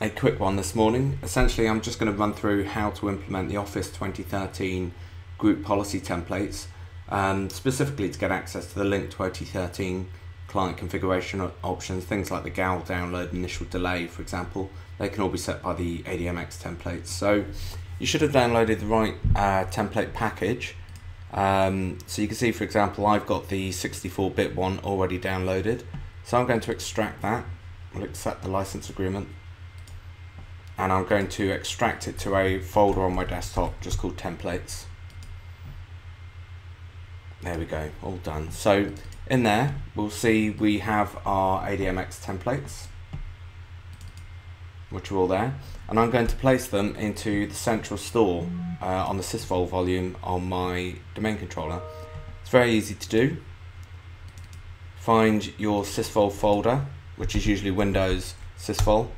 a quick one this morning. Essentially, I'm just going to run through how to implement the Office 2013 group policy templates, um, specifically to get access to the Lync 2013 client configuration options, things like the GAL download initial delay, for example. They can all be set by the ADMX templates. So you should have downloaded the right uh, template package. Um, so you can see, for example, I've got the 64-bit one already downloaded. So I'm going to extract that. We'll accept the license agreement. And I'm going to extract it to a folder on my desktop just called templates. There we go, all done. So in there, we'll see we have our ADMX templates, which are all there. And I'm going to place them into the central store uh, on the sysvol volume on my domain controller. It's very easy to do. Find your sysvol folder, which is usually Windows sysvol.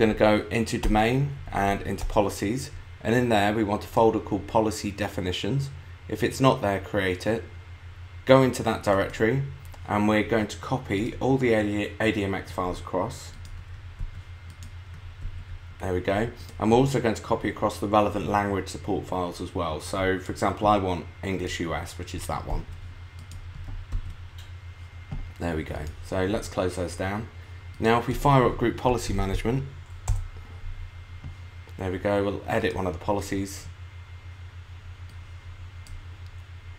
Going to go into domain and into policies. And in there, we want a folder called policy definitions. If it's not there, create it go into that directory and we're going to copy all the ADMX files across. There we go. And we're also going to copy across the relevant language support files as well. So for example, I want English US, which is that one. There we go. So let's close those down. Now if we fire up group policy management, there we go, we'll edit one of the policies.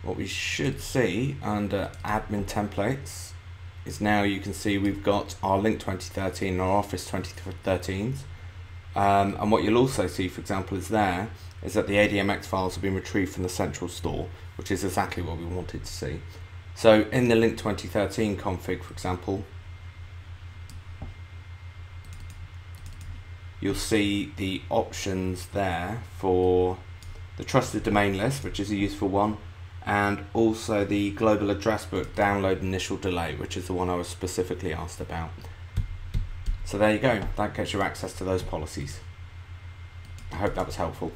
What we should see under admin templates is now you can see we've got our Lync 2013 and our Office 2013s um, and what you'll also see for example is there is that the ADMX files have been retrieved from the central store which is exactly what we wanted to see. So in the Lync 2013 config for example you'll see the options there for the trusted domain list which is a useful one and also the global address book download initial delay which is the one I was specifically asked about. So there you go. That gets you access to those policies. I hope that was helpful